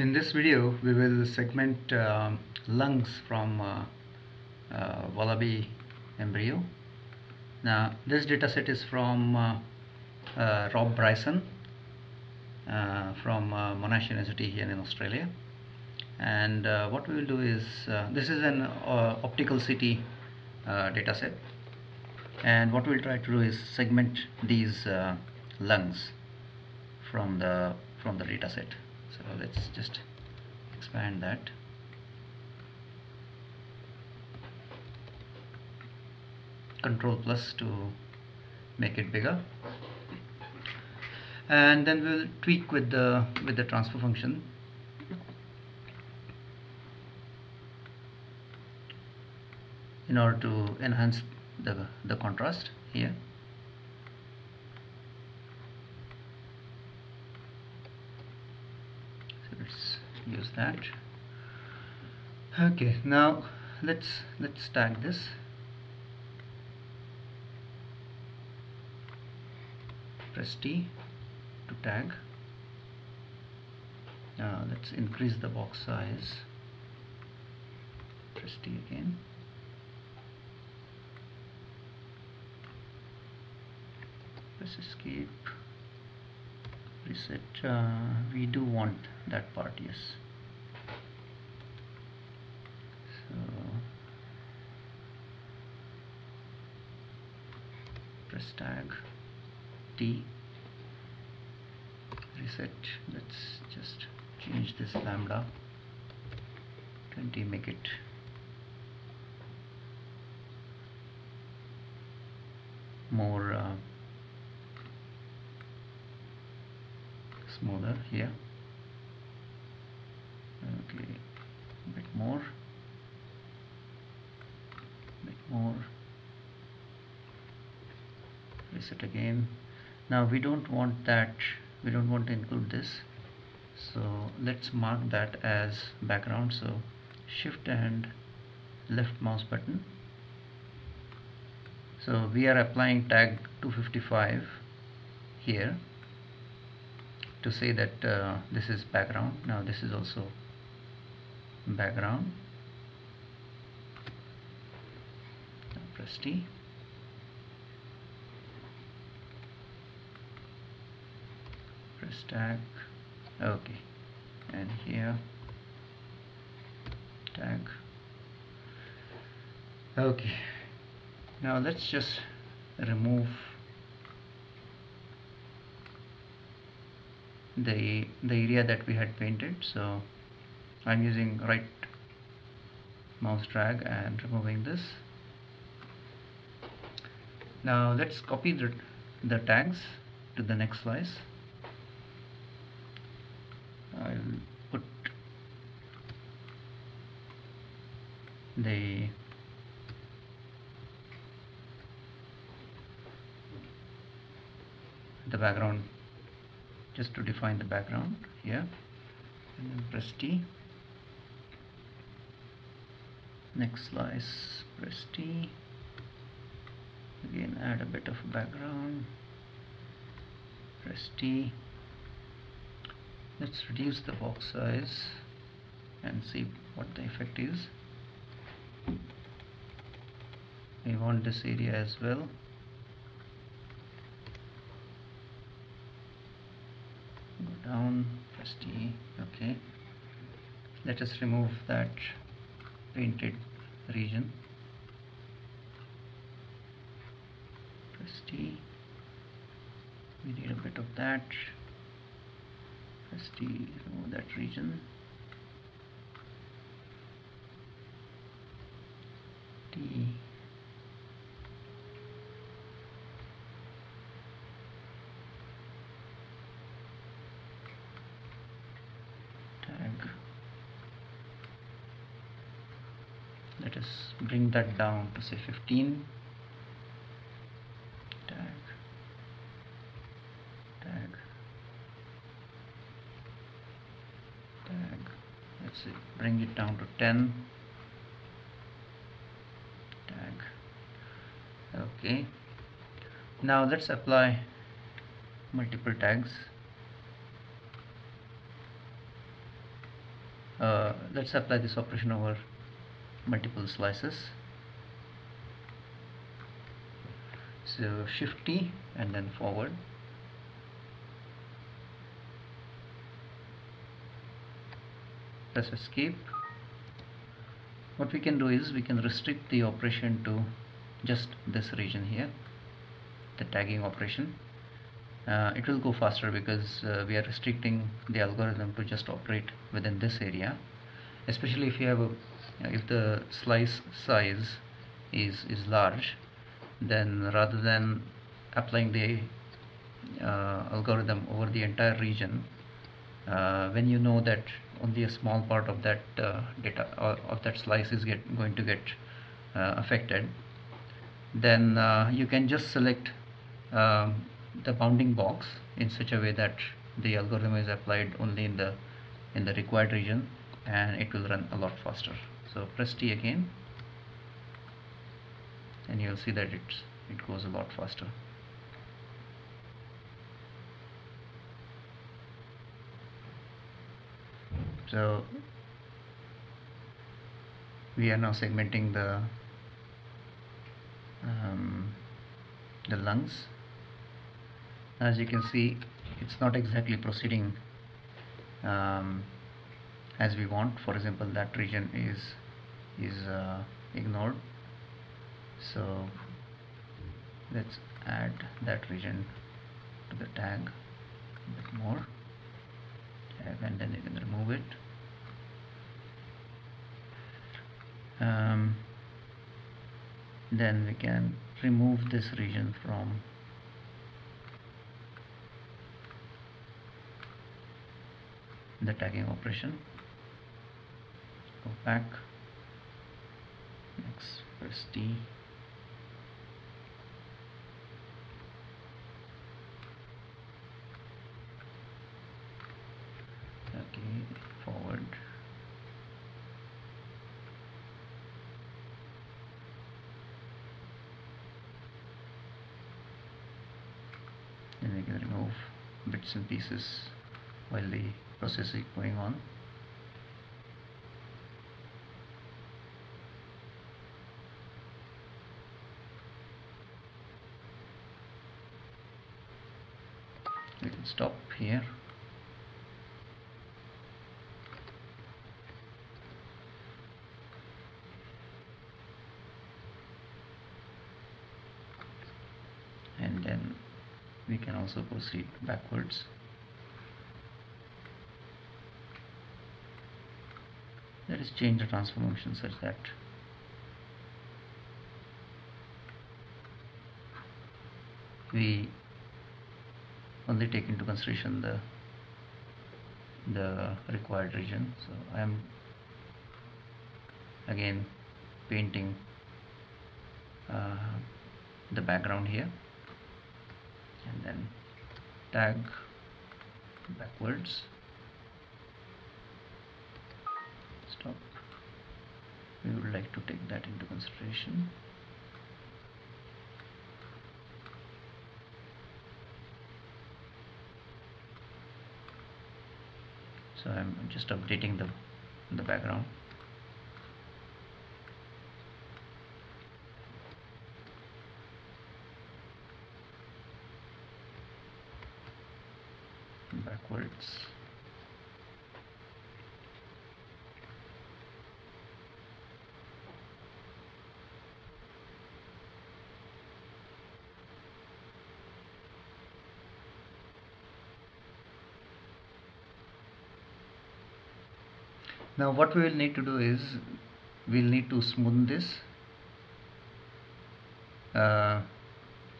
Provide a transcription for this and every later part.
In this video, we will segment uh, lungs from uh, uh, wallaby embryo. Now, this dataset is from uh, uh, Rob Bryson from Monash University here in Australia. And what we will do is, this is an optical CT uh, dataset. And what we'll try to do is segment these lungs from the from the dataset. So let's just expand that. Control plus to make it bigger. And then we'll tweak with the with the transfer function. in order to enhance the, the contrast here so let's use that. Okay now let's let's tag this. Press T to tag. Now let's increase the box size. Press T again. Press escape reset uh, we do want that part yes so press tag T reset let's just change this lambda 20 make it more uh, smaller here okay a bit more bit more reset again now we don't want that we don't want to include this. So let's mark that as background. So shift and left mouse button. So we are applying tag 255 here to say that uh, this is background. Now this is also background. Press T tag okay. And here. Tag okay. Now let's just remove the the area that we had painted. So I'm using right mouse drag and removing this. Now let's copy the, the tags to the next slice I'll put the the background just to define the background here. And then press T. Next slice press T. Again add a bit of background. Press T. Let's reduce the box size and see what the effect is we want this area as well. Go down T okay. Let us remove that painted region. Press T. We need a bit of that. Press T remove that region T tag let us bring that down to say 15 tag. Tag. Tag. Let's see. Bring it down to 10 tag. Okay. Now let's apply multiple tags. Uh, let's apply this operation over multiple slices. So shift T and then forward. Press escape. What we can do is we can restrict the operation to just this region here the tagging operation. Uh, it will go faster because uh, we are restricting the algorithm to just operate within this area especially if you have a if the slice size is is large then rather than applying the uh, algorithm over the entire region uh, when you know that only a small part of that uh, data or of that slice is get, going to get uh, affected then uh, you can just select um, the bounding box in such a way that the algorithm is applied only in the in the required region and it will run a lot faster. So press T again and you'll see that it's it goes a lot faster. So we are now segmenting the um, the lungs. As you can see it's not exactly proceeding um, as we want. For example that region is is uh, ignored. So let's add that region to the tag a bit more. Tag and then you can remove it. Um, then we can remove this region from the tagging operation go back. Next press D. Okay forward. And we can remove bits and pieces while the process is going on we can stop here and then we can also proceed backwards. Let us change the transformation such that we only take into consideration the the required region. So I am again painting uh, the background here then tag backwards. Stop. We would like to take that into consideration. So I'm just updating the the background backwards now what we will need to do is we'll need to smooth this uh,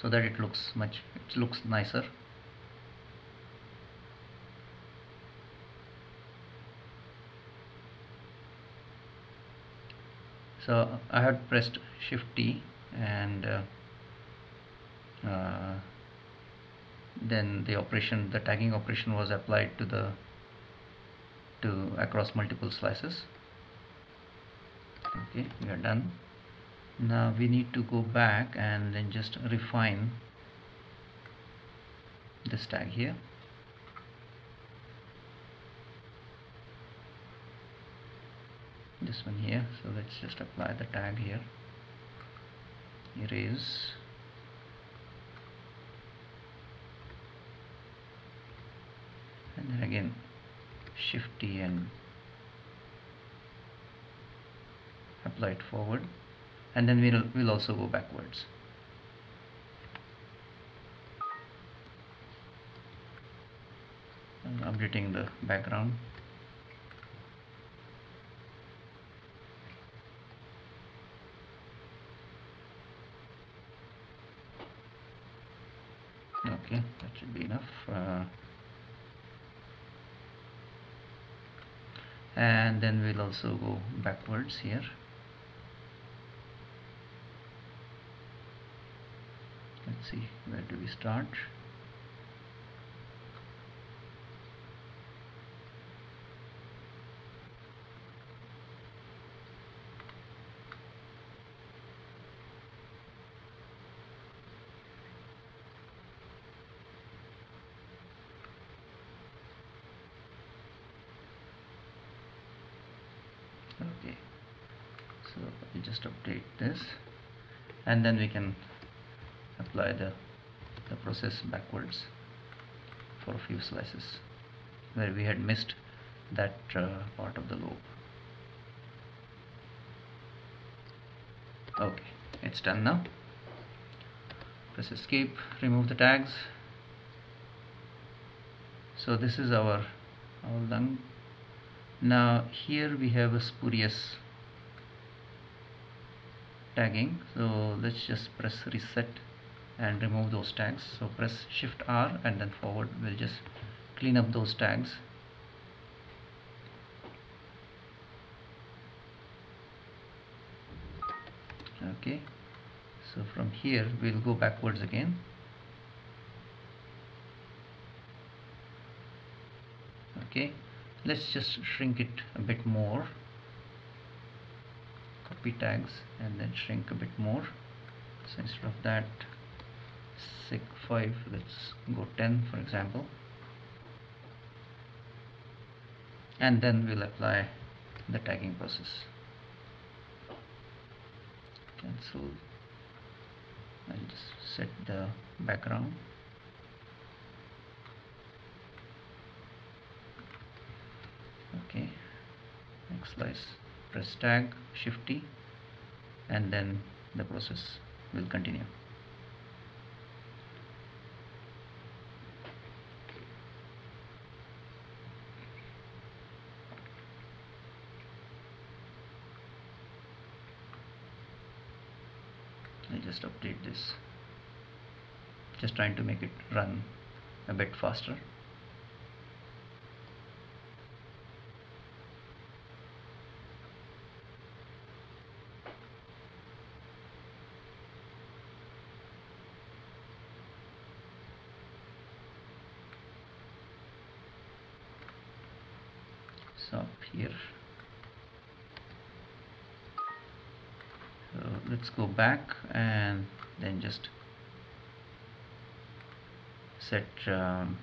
so that it looks much it looks nicer. So I had pressed shift T and uh, uh, then the operation the tagging operation was applied to the to across multiple slices. Okay we are done. Now we need to go back and then just refine this tag here. This one here. So let's just apply the tag here. Erase and then again shift T and apply it forward. And then we'll, we'll also go backwards. I'm updating the background. Okay that should be enough. Uh, and then we'll also go backwards here. Let's see where do we start okay so we just update this and then we can apply the the process backwards for a few slices where we had missed that uh, part of the lobe okay it's done now. Press escape remove the tags. So this is our our lung. Now here we have a spurious tagging. So let's just press reset and remove those tags. So press shift R and then forward. We'll just clean up those tags. Okay. So from here we'll go backwards again. Okay. Let's just shrink it a bit more tags and then shrink a bit more. So instead of that 6 5 let's go 10 for example. And then we'll apply the tagging process. Cancel. And just set the background. Okay. Next slice press tag shift T and then the process will continue. I just update this. Just trying to make it run a bit faster so up here so let's go back and then just set um,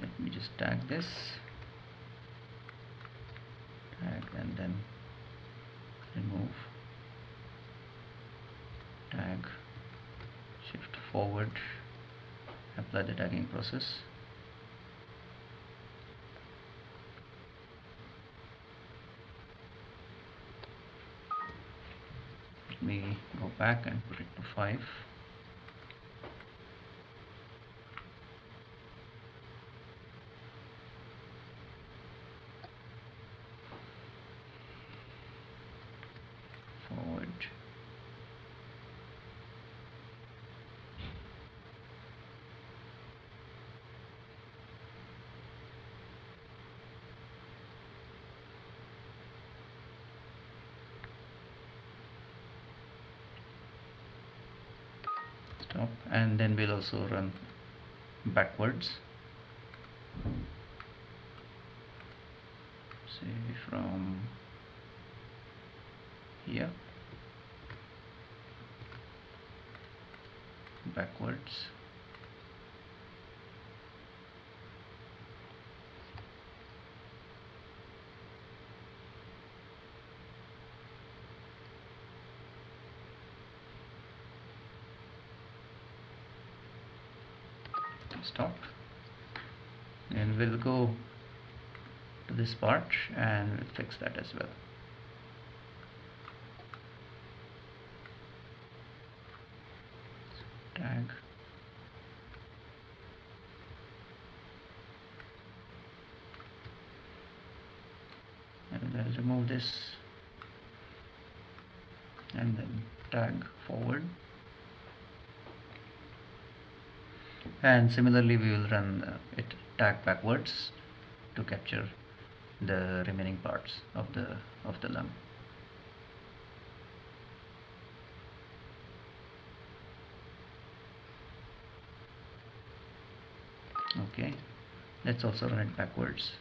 let me just tag this. Tag and then remove. Tag shift forward apply the tagging process let me go back and put it to 5 forward stop and then we'll also run backwards say from here backwards stop and we'll go to this part and we'll fix that as well tag and I'll remove this and then tag forward and similarly we will run it tag backwards to capture the remaining parts of the of the lung. Okay. Let's also run it backwards.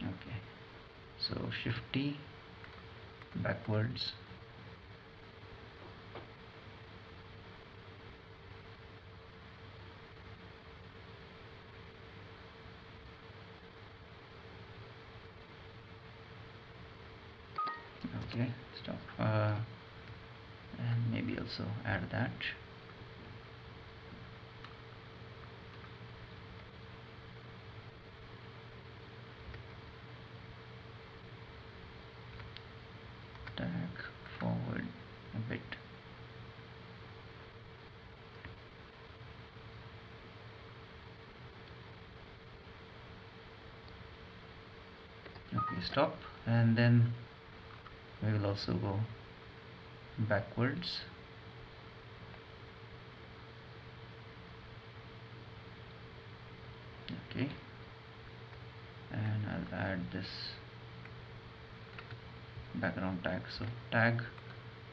Okay. So shift T backwards. Okay stop. Uh, and maybe also add that tag forward a bit okay stop and then we will also go backwards. Okay. And I'll add this background tag. So tag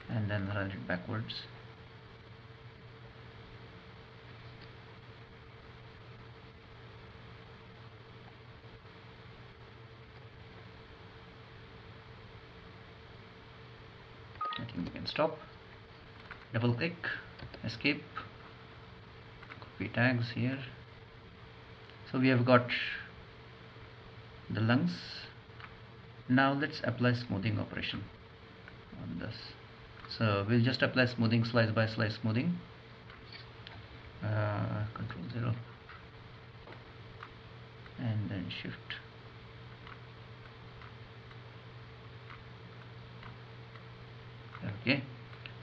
and then run it backwards I stop double click escape copy tags here. So we have got the lungs. Now let's apply smoothing operation on this. So we'll just apply smoothing slice by slice smoothing. Uh, control 0 and then shift okay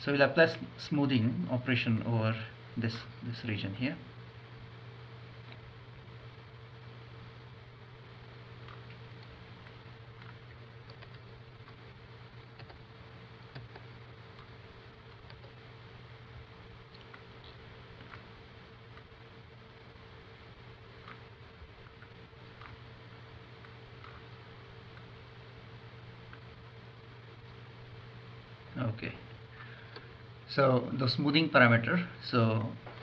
so we'll apply smoothing operation over this this region here okay so the smoothing parameter so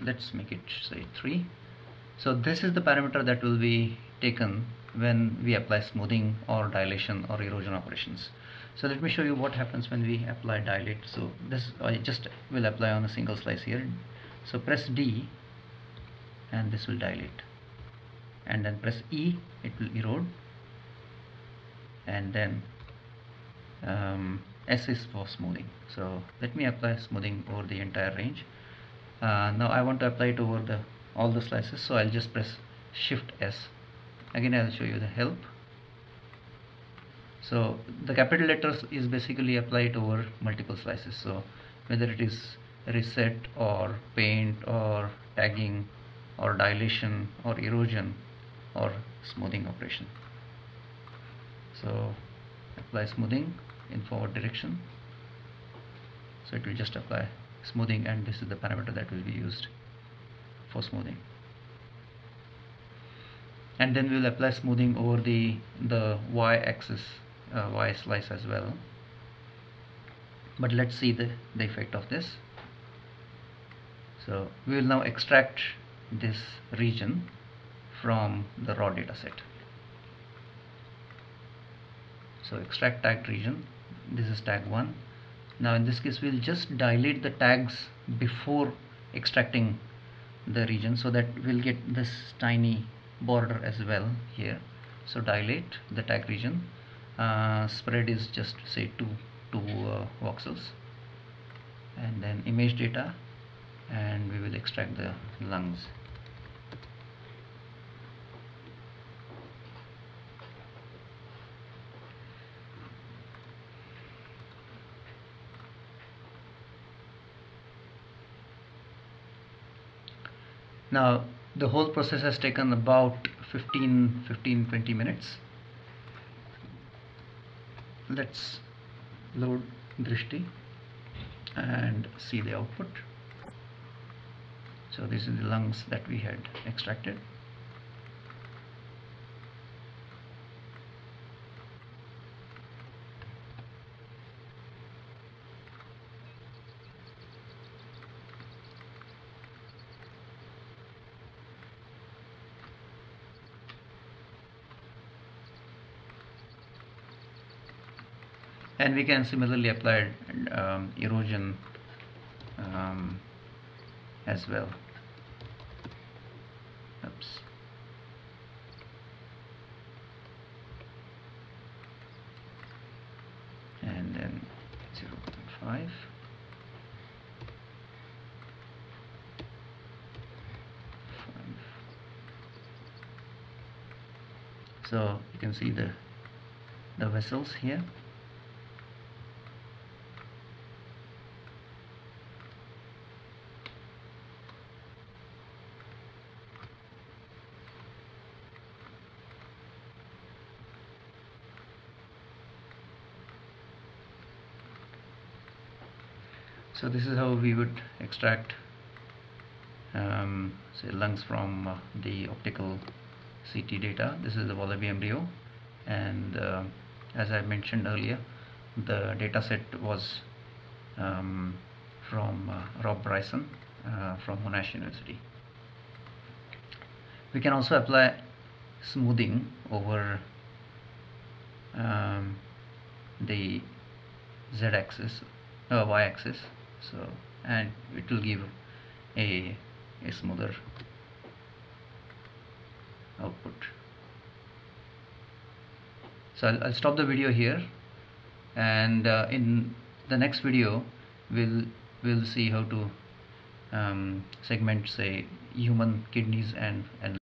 let's make it say 3 so this is the parameter that will be taken when we apply smoothing or dilation or erosion operations. So let me show you what happens when we apply dilate. So this I just will apply on a single slice here. So press D and this will dilate. And then press E it will erode. And then um, S is for smoothing. So let me apply smoothing over the entire range. Uh, now I want to apply it over the all the slices so I'll just press shift S. Again I'll show you the help. So the capital letters is basically applied over multiple slices. So whether it is reset or paint or tagging or dilation or erosion or smoothing operation. So apply smoothing in forward direction. So it will just apply smoothing and this is the parameter that will be used for smoothing. And then we will apply smoothing over the the y-axis uh, y slice as well. But let's see the, the effect of this. So we will now extract this region from the raw data set so extract tag region. This is tag 1 now in this case we'll just dilate the tags before extracting the region so that we'll get this tiny border as well here. So dilate the tag region. Uh, spread is just say 2 2 uh, voxels. And then image data. And we will extract the lungs now the whole process has taken about 15 15 20 minutes. Let's load Drishti and see the output. So this is the lungs that we had extracted and we can similarly apply um, erosion um, as well. Oops. And then 0 0.5 so you can see the the vessels here so this is how we would extract um, say lungs from uh, the optical CT data. This is the wallaby embryo. And uh, as I mentioned earlier the data set was um, from uh, Rob Bryson uh, from Monash University. We can also apply smoothing over um, the z-axis uh, y-axis so and it will give a, a smoother output. So I'll, I'll stop the video here and uh, in the next video we'll we'll see how to um, segment say human kidneys and and